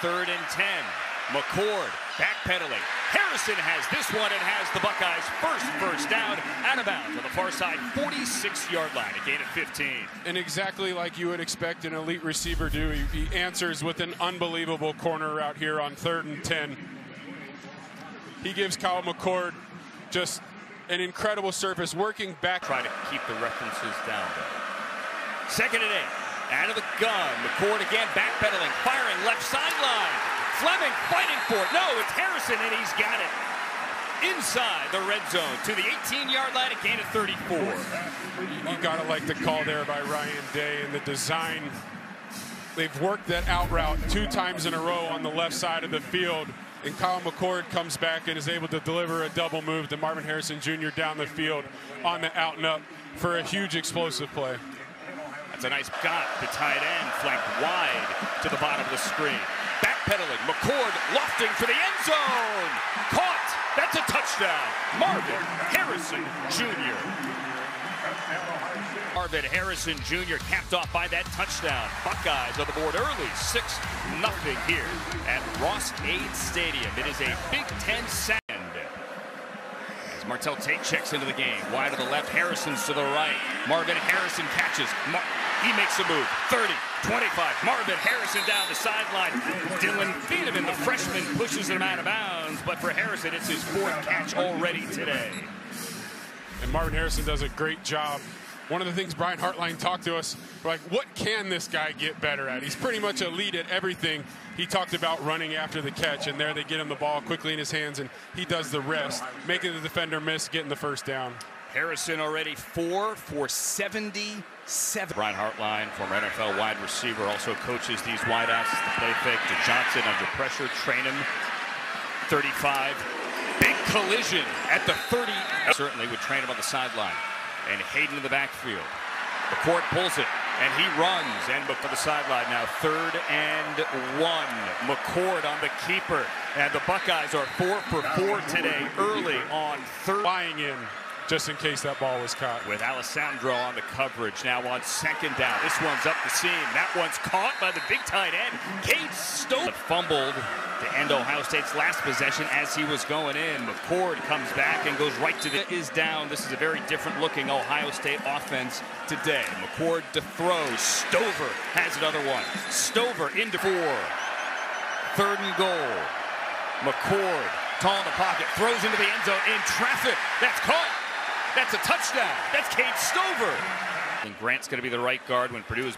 third and 10. McCord backpedaling. Harrison has this one and has the Buckeyes first first down out of bounds on the far side 46 yard line, a gain of 15. And exactly like you would expect an elite receiver do, he, he answers with an unbelievable corner out here on third and 10. He gives Kyle McCord just an incredible surface, working back. Try to keep the references down, though. Second and eight. Out of the gun. McCord again backpedaling, firing left sideline. Fleming fighting for it. No, it's Harrison, and he's got it inside the red zone to the 18-yard line, a gain of 34. You gotta like the call there by Ryan Day and the design. They've worked that out route two times in a row on the left side of the field. And Kyle McCord comes back and is able to deliver a double move to Marvin Harrison Jr. down the field on the out and up for a huge explosive play. That's a nice got. The tight end flanked wide to the bottom of the screen. Backpedaling. McCord lofting for the end zone. Caught. That's a touchdown. Marvin Harrison Jr. Marvin Harrison Jr. capped off by that touchdown. Buckeyes on the board early, 6 nothing here at Ross-Ade Stadium. It is a Big Ten send. As Carnell Tate checks into the game. Wide to the left, Harrison's to the right. Marvin Harrison catches. Mar he makes a move. 30, 25. Marvin Harrison down the sideline. Dillon Thieneman, the freshman, pushes him out of bounds. But for Harrison, it's his fourth catch already today. And Marvin Harrison does a great job. One of the things Brian Hartline talked to us, like, what can this guy get better at? He's pretty much a lead at everything. He talked about running after the catch, and there they get him the ball quickly in his hands, and he does the rest, making the defender miss, getting the first down. Harrison already four for 77. Brian Hartline, former NFL wide receiver, also coaches these wideouts. The play fake to Johnson under pressure, train him. 35. Big collision at the 30. Certainly would train him on the sideline. And Hayden in the backfield. The court pulls it, and he runs. And for the sideline now, third and one. McCord on the keeper. And the Buckeyes are four for four today, early on third. Flying in just in case that ball was caught. With Alessandro on the coverage now on second down. This one's up the seam. That one's caught by the big tight end, Cade Stover. Fumbled to end Ohio State's last possession as he was going in. McCord comes back and goes right to the is down. This is a very different looking Ohio State offense today. McCord to throw. Stover has another one. Stover into four. Third and goal. McCord tall in the pocket, throws into the end zone in traffic. That's caught. That's a touchdown. That's Cade Stover. And Grant's going to be the right guard when Purdue is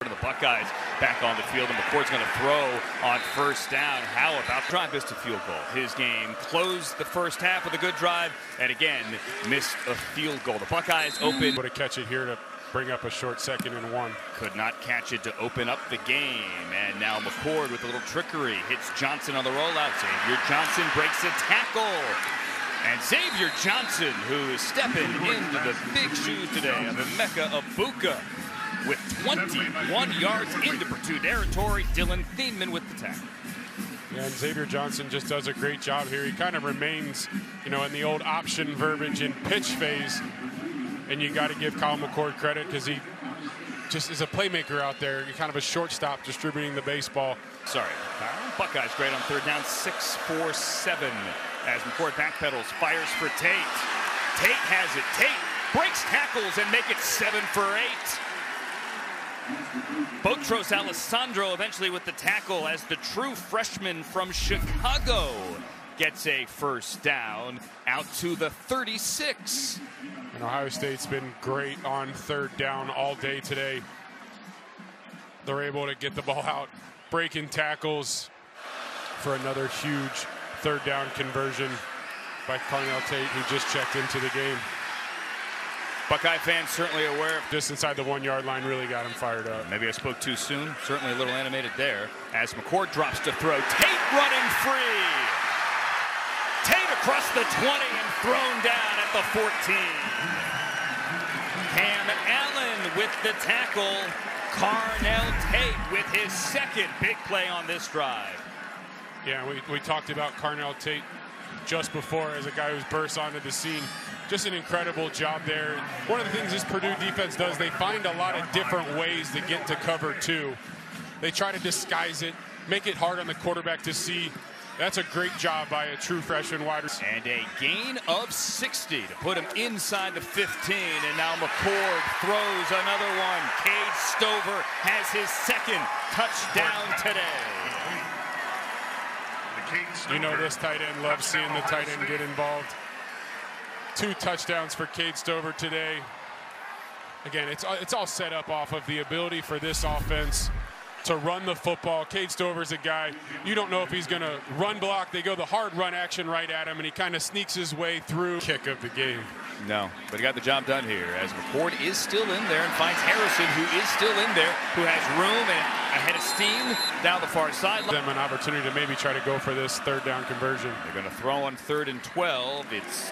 the Buckeyes back on the field, and McCord's going to throw on first down. How about drive missed a field goal? His game closed the first half with a good drive, and again missed a field goal. The Buckeyes open. Would have catch it here to bring up a short second and one. Could not catch it to open up the game, and now McCord with a little trickery hits Johnson on the rollout. Xavier Johnson breaks a tackle. And Xavier Johnson, who is stepping into the big shoes today of the Mecca of Buka with 21 yards into Purdue territory. Dillon Thieneman with the tackle. Yeah, and Xavier Johnson just does a great job here. He kind of remains, you know, in the old option verbiage in pitch phase. And you got to give Kyle McCord credit because he just is a playmaker out there. You're kind of a shortstop distributing the baseball. Sorry, Buckeyes great on third down, six, four, seven as McCord backpedals, fires for Tate. Tate has it. Tate breaks tackles and make it seven for eight. Botros Alessandro eventually with the tackle as the true freshman from Chicago gets a first down out to the 36. And Ohio State's been great on third down all day today. They're able to get the ball out, breaking tackles for another huge third down conversion by Carnell Tate, who just checked into the game. Buckeye fans certainly aware of just inside the one yard line really got him fired up. Maybe I spoke too soon. Certainly a little animated there as McCord drops to throw. Tate running free. Tate across the 20 and thrown down at the 14. Cam Allen with the tackle. Carnell Tate with his second big play on this drive. Yeah, we, we talked about Carnell Tate just before as a guy who's burst onto the scene. Just an incredible job there. One of the things this Purdue defense does, they find a lot of different ways to get to cover two. They try to disguise it, make it hard on the quarterback to see. That's a great job by a true freshman wide receiver. And a gain of 60 to put him inside the 15. And now McCord throws another one. Cade Stover has his second touchdown today. You know this tight end loves seeing the tight end get involved. Two touchdowns for Cade Stover today. Again, it's uh, it's all set up off of the ability for this offense to run the football. Cade Stover's a guy, you don't know if he's going to run block. They go the hard run action right at him, and he kind of sneaks his way through kick of the game. No, but he got the job done here as McCord is still in there and finds Harrison, who is still in there, who has room and a head of steam down the far sideline. Them an opportunity to maybe try to go for this third down conversion. They're going to throw on third and 12. It's